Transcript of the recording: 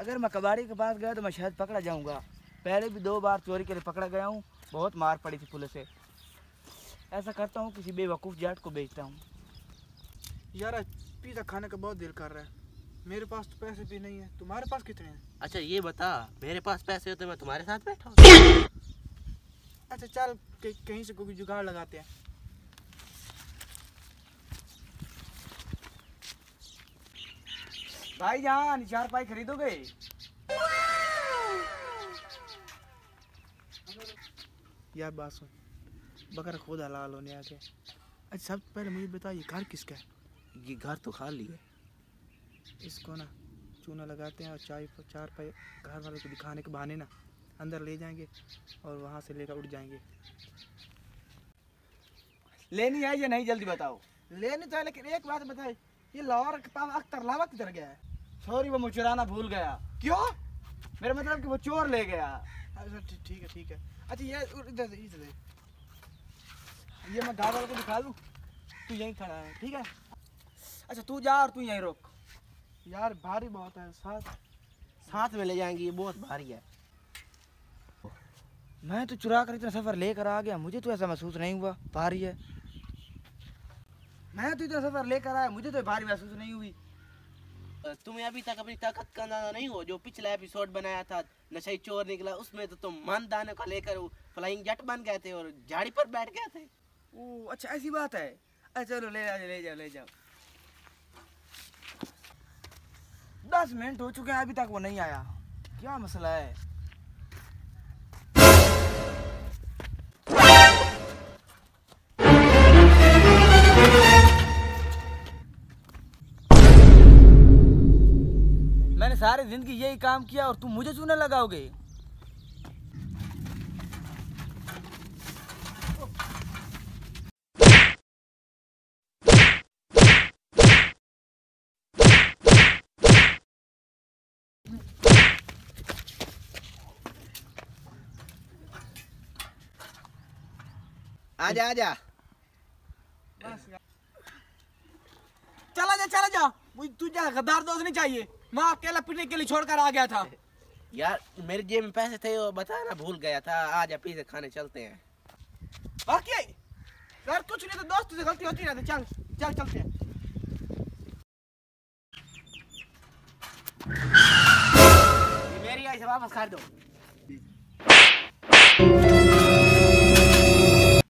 अगर मैं कबाड़ी के पास गया तो मैं शायद पकड़ा जाऊँगा। पहले भी दो बार चोरी के लिए पकड़ा गया हूँ। बहुत मार पड़ी थी पुलिस से। ऐसा करता हूँ किसी बेवकूफ़ जाट को बेचता हूँ। यार पिज़्ज़ा खाने का बहुत दिल कर रहा है। मेरे पास तो पैसे भी नहीं है। तुम्हारे पास कितने हैं? अच्छा ये बता मेरे पास पैसे होते मैं तुम्हारे साथ बैठा। अच्छा चल कहीं से कोई जुगाड़ लगाते हैं। भाई जान चार पाई खरीदोगे? यार बात सुन। बकर खुद हलाल होने आके। अच्छा सब पहले मुझे बता ये घर किसका है? ये घर तो खाली है। इसको ना चूना लगाते हैं और चाय चार पाई घर वाले को दिखाने के बहाने ना अंदर ले जाएँगे और वहाँ से लेकर उठ जाएँगे। लेनी है या नहीं जल्दी बताओ। लेने तो है लेकिन एक बात बताए ये लाहौर के पास अख्तर लावा किधर गया है? सॉरी वो मुझे चुराना भूल गया। क्यों? मेरा मतलब कि वो चोर ले गया। अच्छा ठीक है ठीक है। अच्छा ये इधर इधर ये मैं घर वाले को दिखा दूँ? तू यहीं खड़ा है ठीक है? अच्छा तू जा और तू यहीं रोक। यार भारी बहुत है साथ। साथ में ले जाएँगे ये बहुत भारी है। मैं तो चुरा कर इतना सफ़र लेकर आ गया मुझे तो ऐसा महसूस नहीं हुआ भारी है। मैं तो इतना सफ़र लेकर आया मुझे तो भारी महसूस नहीं हुई। तुम्हें अभी तक अपनी ताकत का अंदाज़ा नहीं हो, जो पिछला एपिसोड बनाया था, नशे चोर निकला, उसमें तो तुम मन दाने को लेकर फ्लाइंग जट बन गए थे और झाड़ी पर बैठ गए थे। ओ अच्छा ऐसी बात है। अच्छा चलो, ले जाओ ले जाओ ले जाओ। दस मिनट हो चुके हैं, अभी तक वो नहीं आया। क्या मसला है? सारी ज़िंदगी यही काम किया और तुम मुझे चूना लगाओगे? आजा आजा। चला जा चला जा। मुझे तुझे गद्दार दोस्त नहीं चाहिए। मैं अकेला पीने के लिए छोड़कर आ गया था। यार मेरे जेब में पैसे थे वो बताना भूल गया था। आजा पिज्जा खाने चलते हैं। बाकी यार कुछ नहीं तो दोस्त से गलती होती रहती चल चल चलते हैं। मेरी आई से वापस कर दो।